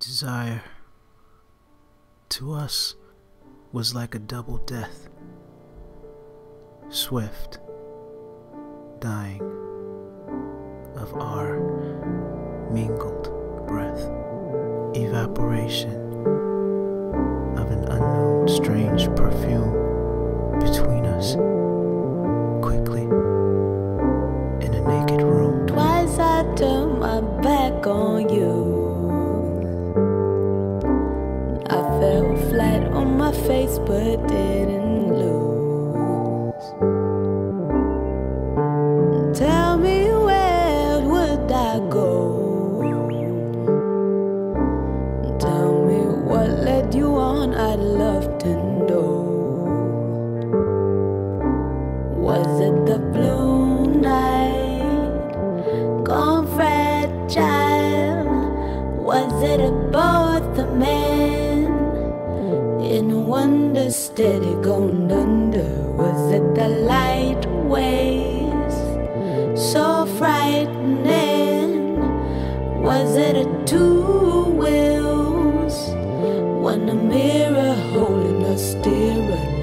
Desire to us was like a double death, swift dying of our mingled breath, evaporation of an unknown strange perfume on my face but didn't lose. Tell me where would I go? Tell me what led you on, I'd love to know. Was it the blue night? Gone fragile? Was it a both the man? in wonder, steady going under Was it the light waves. So frightening, was it a two wheels? One a mirror holding a steering